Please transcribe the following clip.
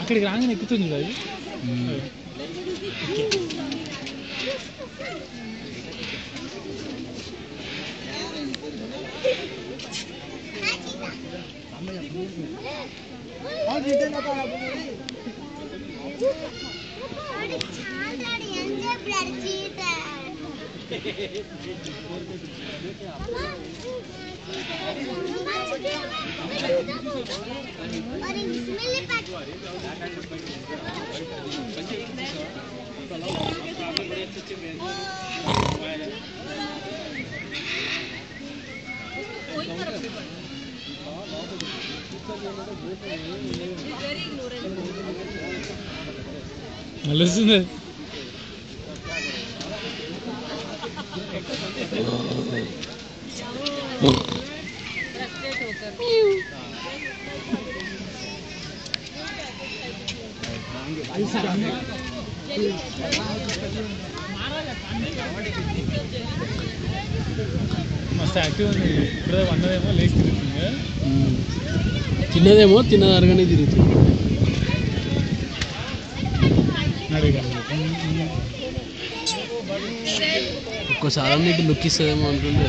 అక్కడికి రాగానే ఎక్కుతుంది చూడు అది और इसमें लिपट మళ్ళీ Listen. to మస్తు యాక్టివ్ ఉంది ఇప్పుడే వన్నదేమో లేచి తిరుగుతుంది కదా. చిన్నదేమో తిన్నది అరగనే తిరుగుతుంది అడిగా ఒక్కసారి నీకు లుక్ ఇస్తుందేమో అనుకుంటే